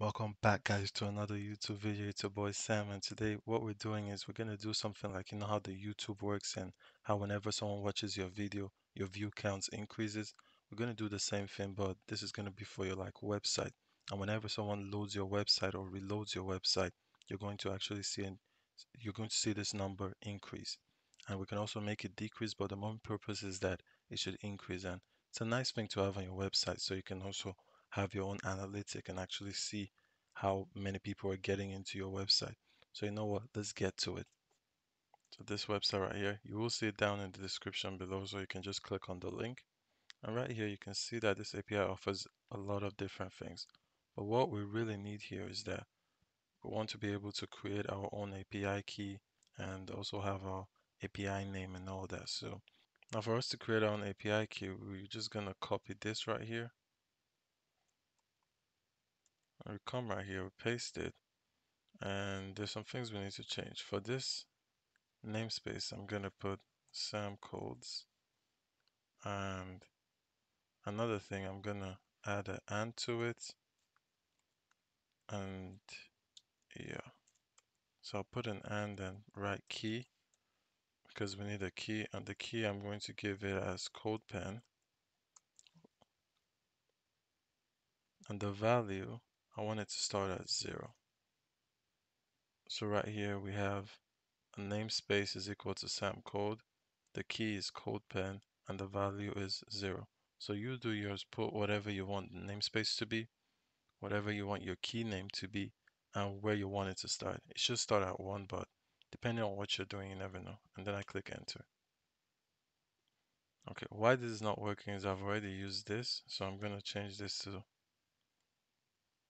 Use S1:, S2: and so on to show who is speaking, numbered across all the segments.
S1: Welcome back guys to another YouTube video. It's your boy Sam and today what we're doing is we're going to do something like you know how the YouTube works and how whenever someone watches your video your view counts increases. We're going to do the same thing but this is going to be for your like website and whenever someone loads your website or reloads your website you're going to actually see an, you're going to see this number increase and we can also make it decrease but the main purpose is that it should increase and it's a nice thing to have on your website so you can also have your own analytic and actually see how many people are getting into your website. So you know what, let's get to it. So this website right here, you will see it down in the description below so you can just click on the link. And right here you can see that this API offers a lot of different things. But what we really need here is that we want to be able to create our own API key and also have our API name and all that. So now for us to create our own API key, we're just gonna copy this right here. We come right here, paste it, and there's some things we need to change. For this namespace, I'm gonna put Sam codes, and another thing, I'm gonna add an and to it, and yeah. So I'll put an and and write key because we need a key and the key I'm going to give it as CodePen and the value I want it to start at zero. So right here we have a namespace is equal to Sam code, the key is CodePen and the value is zero. So you do yours, put whatever you want the namespace to be, whatever you want your key name to be, and where you want it to start. It should start at one, but depending on what you're doing, you never know. And then I click enter. Okay, why this is not working is I've already used this, so I'm gonna change this to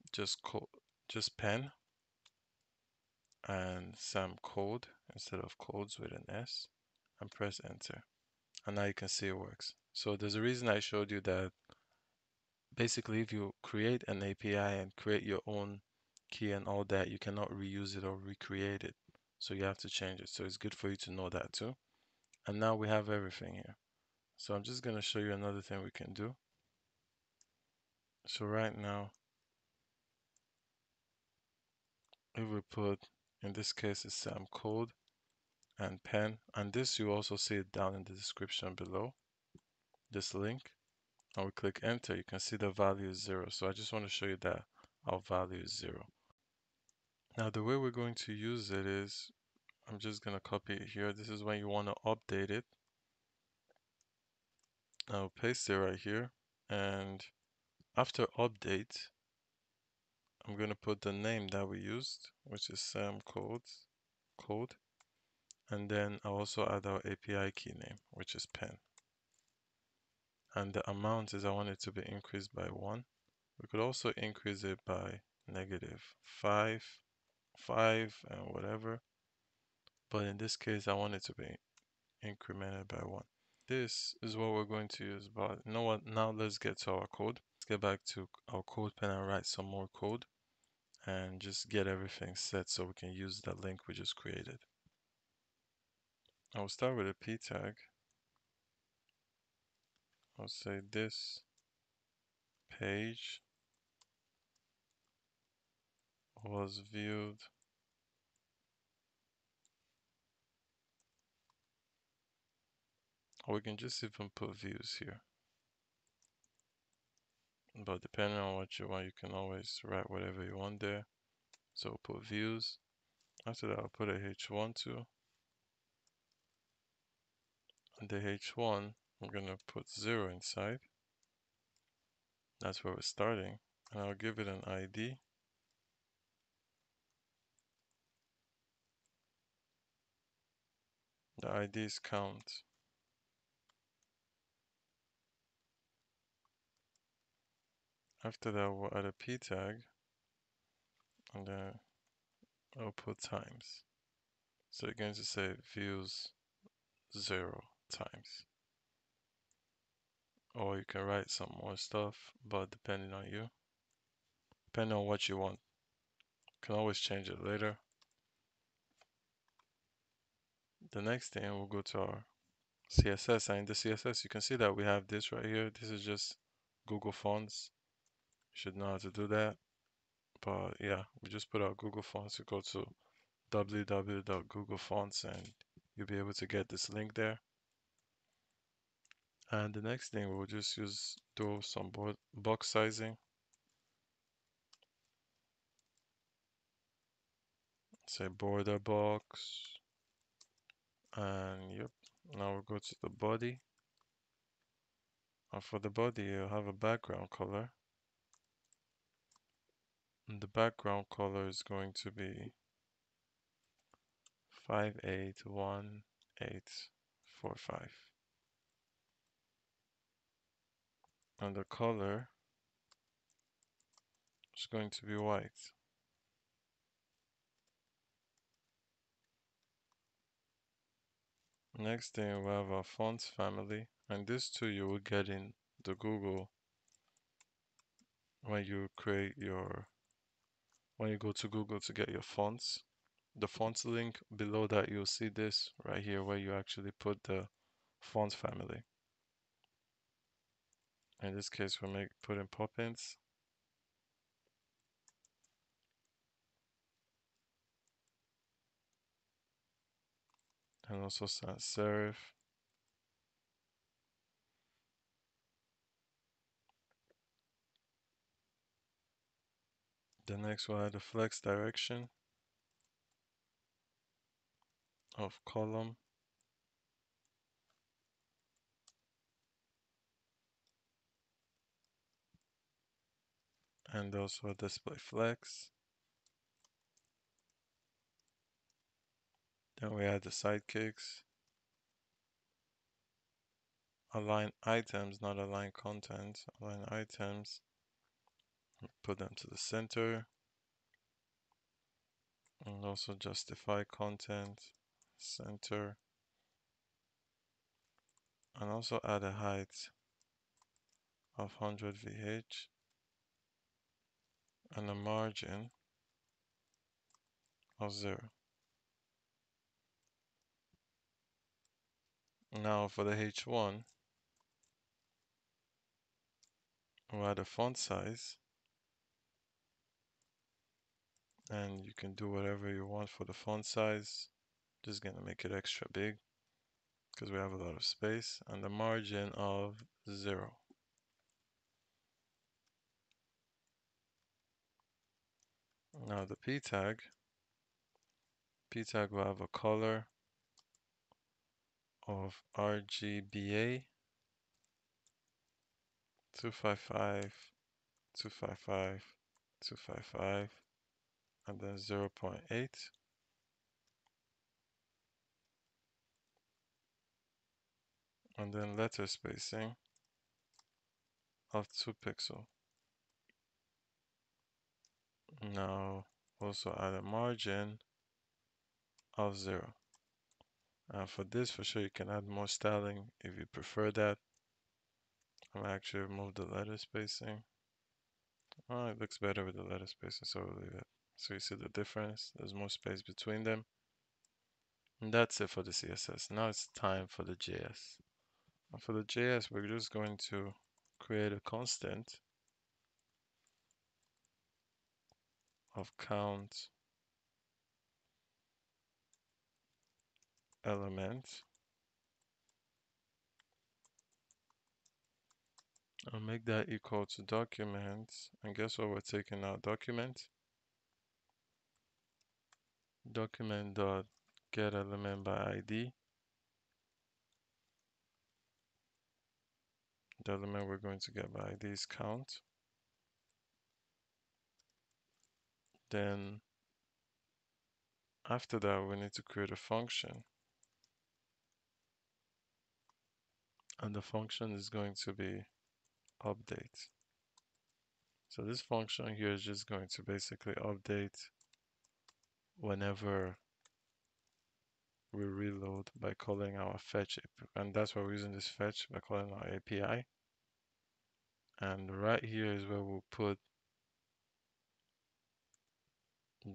S1: just just pen and some code instead of codes with an S and press enter. And now you can see it works. So there's a reason I showed you that basically if you create an API and create your own key and all that, you cannot reuse it or recreate it. So you have to change it. So it's good for you to know that too. And now we have everything here. So I'm just going to show you another thing we can do. So right now, if we put, in this case, it's Sam code and pen, and this you also see it down in the description below, this link. And we click enter, you can see the value is zero. So I just want to show you that our value is zero. Now the way we're going to use it is, I'm just going to copy it here. This is when you want to update it. I'll paste it right here. And after update, I'm going to put the name that we used, which is Sam codes, code. And then I'll also add our API key name, which is pen. And the amount is I want it to be increased by one. We could also increase it by negative five, five, and whatever. But in this case, I want it to be incremented by one. This is what we're going to use, but you know what? Now let's get to our code. Let's get back to our CodePen and write some more code and just get everything set so we can use that link we just created. I'll start with a p tag. I'll say this page was viewed or we can just even put views here but depending on what you want you can always write whatever you want there. So we'll put views. After that I'll put a h1 too. And the h1 I'm gonna put zero inside. That's where we're starting. And I'll give it an ID the ID is count After that, we'll add a p tag and then I'll put times. So you're going to say views zero times. Or you can write some more stuff, but depending on you, depending on what you want, you can always change it later. The next thing we'll go to our CSS and in the CSS you can see that we have this right here. This is just Google Fonts should know how to do that. but yeah, we just put our Google Fonts. You go to www.googlefonts and you'll be able to get this link there. And the next thing we'll just use do some box sizing. Say border box. And yep, now we'll go to the body. And for the body, you'll have a background color. And the background color is going to be 581845 and the color is going to be white. Next thing we have our fonts family and this too you will get in the Google when you create your when you go to Google to get your fonts the fonts link below that you'll see this right here where you actually put the font family. In this case we'll make put in Poppins. And also sans serif the next one the flex direction of column and also a display flex. Then we add the sidekicks. Align items, not align content. Align items. Put them to the center. And also justify content center and also add a height of 100 VH and a margin of 0. Now for the H1, we'll add a font size and you can do whatever you want for the font size. Just gonna make it extra big because we have a lot of space and the margin of zero. Now the p tag, p tag will have a color of RGBA 255, 255, 255, and then 0 0.8. and then letter spacing of 2 pixel. Now also add a margin of 0. And for this, for sure, you can add more styling if you prefer that. I'm actually remove the letter spacing. Oh, it looks better with the letter spacing, so we'll leave it. So you see the difference. There's more space between them. And that's it for the CSS. Now it's time for the JS for the JS, we're just going to create a constant of count element I'll make that equal to document and guess what we're taking out document document dot get element by id the element we're going to get by this count. Then after that, we need to create a function. And the function is going to be update. So this function here is just going to basically update whenever we reload by calling our fetch and that's why we're using this fetch by calling our API and right here is where we'll put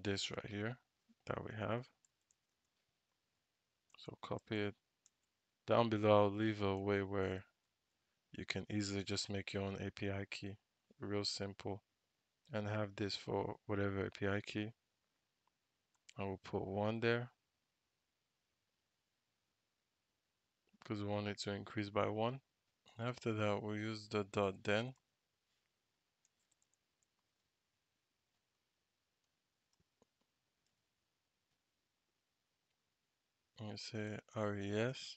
S1: this right here that we have. So copy it. Down below I'll leave a way where you can easily just make your own API key real simple and have this for whatever API key. I will put one there because we want it to increase by one. After that, we'll use the dot then. And say res.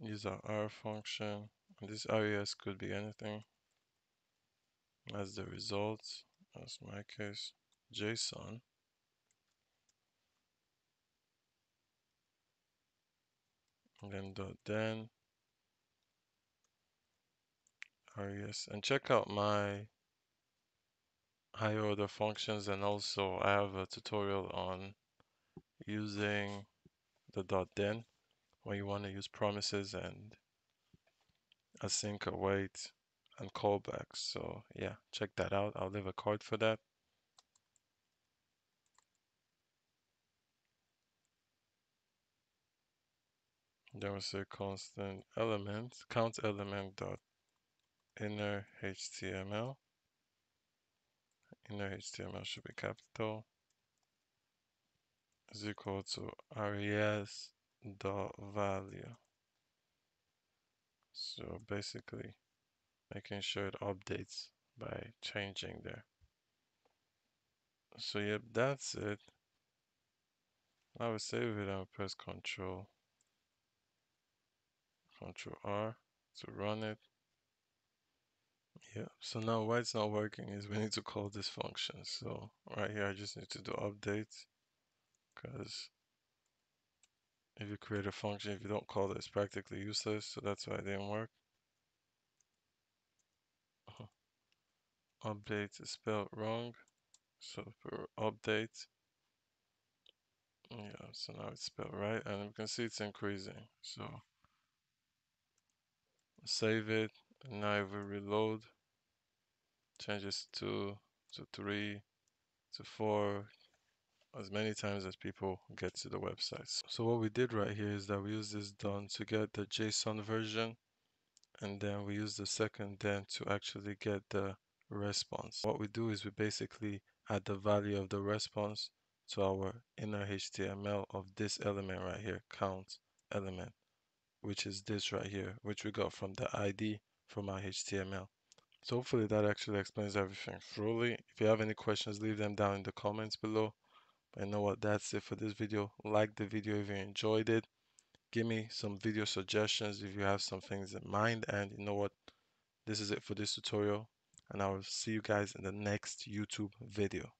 S1: Use our arrow function. This res could be anything. As the results, as my case, JSON. And then dot then res and check out my higher order functions and also I have a tutorial on using the dot then when you want to use promises and async await and callbacks so yeah check that out. I'll leave a card for that. Then we say constant element count element dot inner HTML inner HTML should be capital. Is equal to res dot value. So basically making sure it updates by changing there. So yep that's it. I will save it and press control control R to run it. Yeah so now why it's not working is we need to call this function. So right here I just need to do update because if you create a function if you don't call it it's practically useless. So that's why it didn't work update is spelled wrong so for update yeah so now it's spelled right and you can see it's increasing so save it and now if we reload changes to to three to four as many times as people get to the website. So what we did right here is that we use this done to get the JSON version and then we use the second then to actually get the response. What we do is we basically add the value of the response to our inner HTML of this element right here, count element, which is this right here, which we got from the ID from our HTML. So hopefully that actually explains everything thoroughly. If you have any questions, leave them down in the comments below. But you know what, that's it for this video. Like the video if you enjoyed it. Give me some video suggestions if you have some things in mind. And you know what, this is it for this tutorial. And I will see you guys in the next YouTube video.